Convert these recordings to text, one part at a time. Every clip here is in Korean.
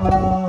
Oh.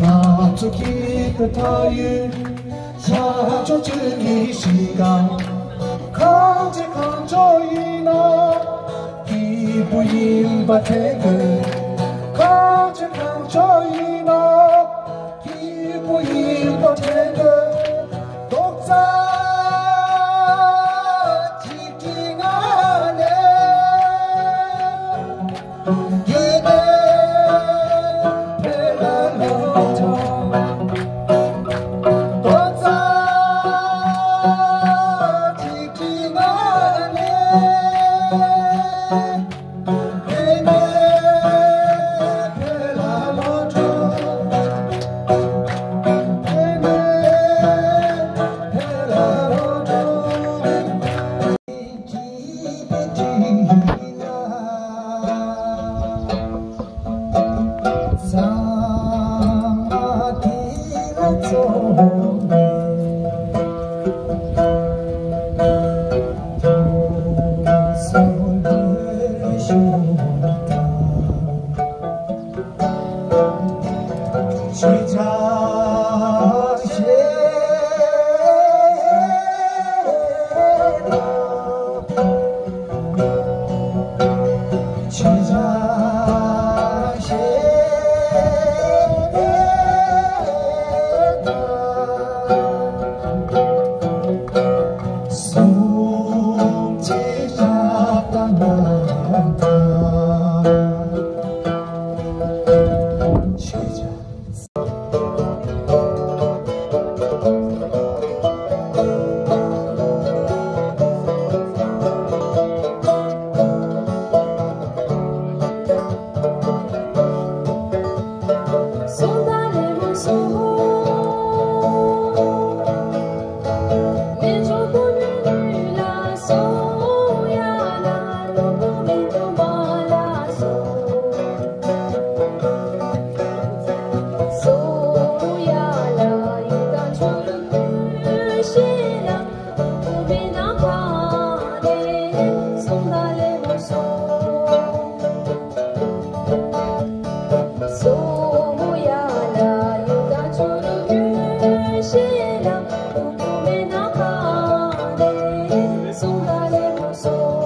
나쪽이 끝하유 사조증이 시간. 강제 강조이나 기부인 바태그 강제 강조이 soul.